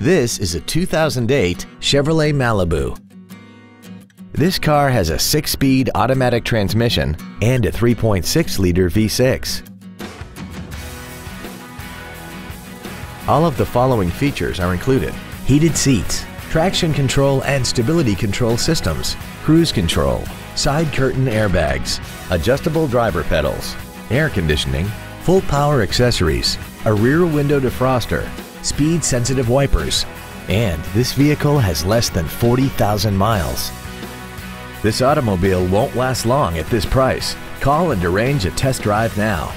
This is a 2008 Chevrolet Malibu. This car has a six-speed automatic transmission and a 3.6-liter V6. All of the following features are included. Heated seats, traction control and stability control systems, cruise control, side curtain airbags, adjustable driver pedals, air conditioning, full power accessories, a rear window defroster, speed sensitive wipers, and this vehicle has less than 40,000 miles. This automobile won't last long at this price. Call and arrange a test drive now.